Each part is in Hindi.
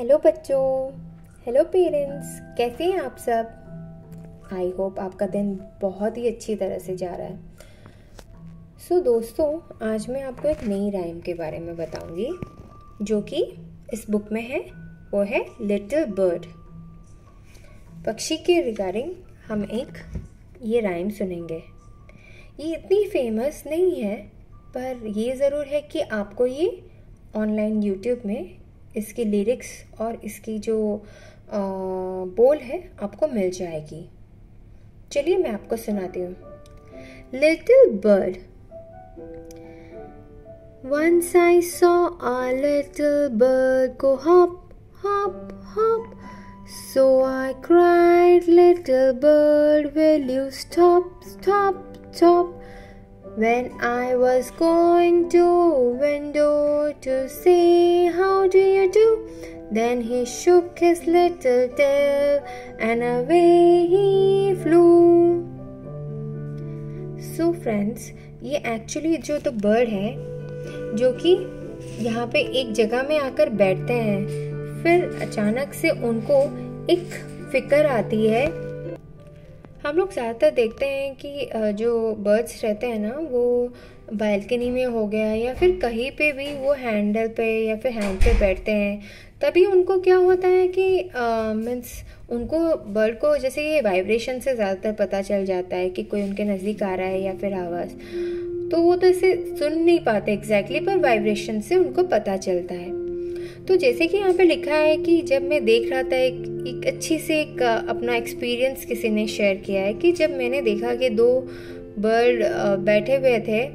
हेलो बच्चों। हेलो पेरेंट्स कैसे हैं आप सब? आई होप आपका दिन बहुत ही अच्छी तरह से जा रहा है। सो so, दोस्तों आज मैं आपको एक नई राइम के बारे में बताऊँगी जो कि इस बुक में है। वो है लिटिल बर्ड पक्षी के रिगार्डिंग हम एक ये राइम सुनेंगे। ये इतनी फ़ेमस नहीं है पर ये ज़रूर है कि आपको ये ऑनलाइन यूट्यूब में इसकी लिरिक्स और इसकी जो आ, बोल है आपको मिल जाएगी। चलिए मैं आपको सुनाती हूँ। Little bird once I saw a little bird go hop hop hop so I cried little bird will you stop stop stop When I was going to window to see how do you do, then he shook his little tail and away he flew. So friends, ये एक्चुअली जो तो बर्ड है जो कि यहाँ पे एक जगह में आकर बैठते हैं फिर अचानक से उनको एक फ़िक्र आती है हम लोग ज़्यादातर देखते हैं कि जो बर्ड्स रहते हैं ना वो बालकनी में हो गया या फिर कहीं पे भी वो हैंडल पे या फिर हैंड पे बैठते हैं। तभी उनको क्या होता है कि मीन्स उनको बर्ड को जैसे ये वाइब्रेशन से ज़्यादातर पता चल जाता है कि कोई उनके नज़दीक आ रहा है या फिर आवाज़। तो वो तो इसे सुन नहीं पाते एग्जैक्टली exactly, पर वाइब्रेशन से उनको पता चलता है। तो जैसे कि यहाँ पे लिखा है कि जब मैं देख रहा था एक, एक अच्छी से एक अपना एक्सपीरियंस किसी ने शेयर किया है कि जब मैंने देखा कि दो बर्ड बैठे हुए थे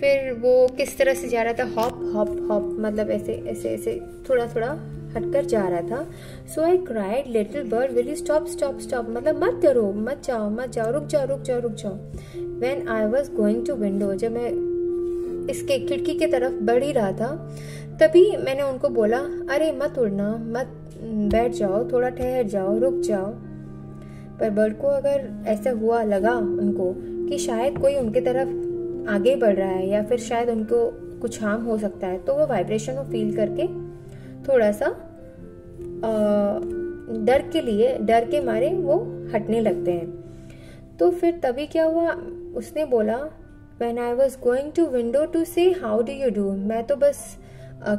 फिर वो किस तरह से जा रहा था हॉप हॉप हॉप मतलब ऐसे ऐसे ऐसे थोड़ा थोड़ा हटकर जा रहा था। So I cried little bird will you stop stop stop मतलब मत करो मत जाओ मत जाओ रुक जाओ रुक जाओ रुक जाओ। When I was going to window जब मैं इसके खिड़की की तरफ़ बढ़ ही रहा था। तभी मैंने उनको बोला, अरे, मत उड़ना, मत बैठ जाओ, थोड़ा ठहर जाओ, रुक जाओ। पर बर्ड को अगर ऐसा हुआ, लगा उनको कि शायद कोई उनके तरफ़ आगे बढ़ रहा है या फिर शायद उनको कुछ हार्म हो सकता है तो वो वाइब्रेशन को फील करके थोड़ा सा डर के लिए, डर के मारे वो हटने लगते हैं। तो फिर तभी क्या हुआ, उसने बोला when I was going to window to say how do you do मैं तो बस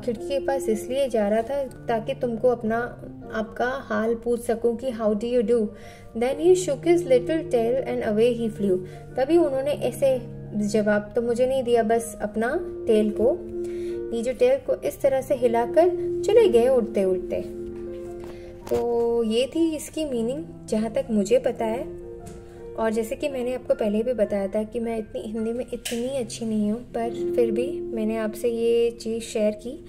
खिड़की के पास इसलिए जा रहा था ताकि तुमको अपना, आपका हाल पूछ सकूँ कि how do you do then he shook his little tail and away he flew तभी उन्होंने ऐसे जवाब तो मुझे नहीं दिया, बस अपना टेल को ये जो टेल को इस तरह से हिलाकर चले गए उड़ते उड़ते तो ये थी इसकी मीनिंग जहाँ तक मुझे पता है। और जैसे कि मैंने आपको पहले भी बताया था कि मैं इतनी हिंदी में इतनी अच्छी नहीं हूँ पर फिर भी मैंने आपसे ये चीज़ शेयर की।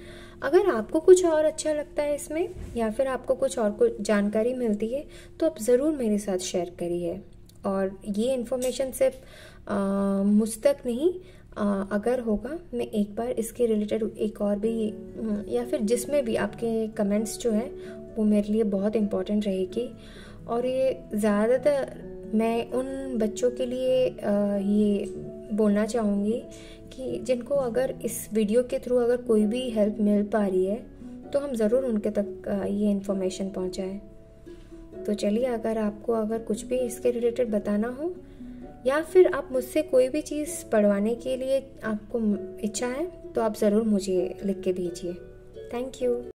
अगर आपको कुछ और अच्छा लगता है इसमें या फिर आपको कुछ और कुछ जानकारी मिलती है तो आप ज़रूर मेरे साथ शेयर करिए। और ये इन्फॉर्मेशन सिर्फ़ मुझ तक नहीं आ, अगर होगा मैं एक बार इसके रिलेटेड एक और भी या फिर जिसमें भी आपके कमेंट्स जो हैं वो मेरे लिए बहुत इम्पोर्टेंट रहेगी। और ये ज़्यादातर मैं उन बच्चों के लिए ये बोलना चाहूँगी कि जिनको अगर इस वीडियो के थ्रू अगर कोई भी हेल्प मिल पा रही है तो हम ज़रूर उनके तक ये इन्फॉर्मेशन पहुँचाएँ। तो चलिए, अगर आपको अगर कुछ भी इसके रिलेटेड बताना हो, या फिर आप मुझसे कोई भी चीज़ पढ़वाने के लिए आपको इच्छा है तो आप ज़रूर मुझे लिख के भेजिए। Thank you.